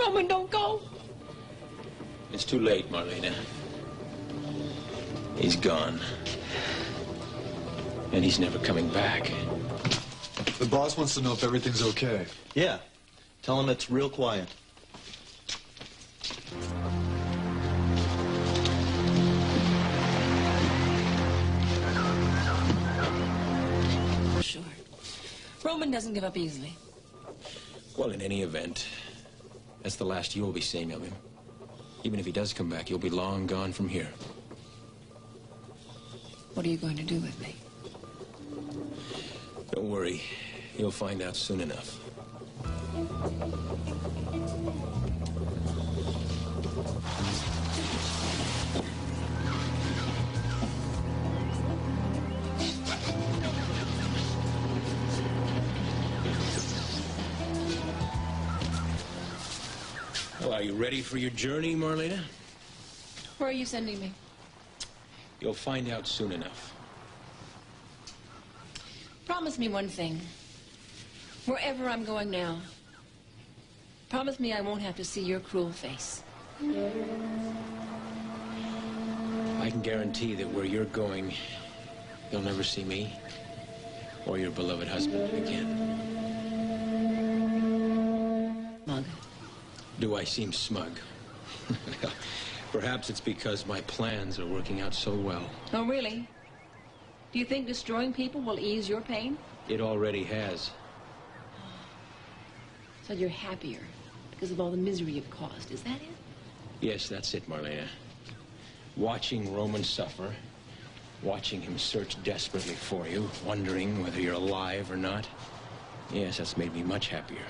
Roman, don't go. It's too late, Marlena. He's gone. And he's never coming back. The boss wants to know if everything's okay. Yeah. Tell him it's real quiet. Sure. Roman doesn't give up easily. Well, in any event, that's the last you'll be seeing of him. Even if he does come back, you'll be long gone from here. What are you going to do with me? Don't worry. You'll find out soon enough. Well, are you ready for your journey, Marlena? Where are you sending me? You'll find out soon enough. Promise me one thing. Wherever I'm going now, promise me I won't have to see your cruel face. I can guarantee that where you're going, you'll never see me or your beloved husband again. Do I seem smug? Perhaps it's because my plans are working out so well. Oh, really? Do you think destroying people will ease your pain? It already has. So you're happier because of all the misery you've caused. Is that it? Yes, that's it, Marlena. Watching Roman suffer, watching him search desperately for you, wondering whether you're alive or not. Yes, that's made me much happier.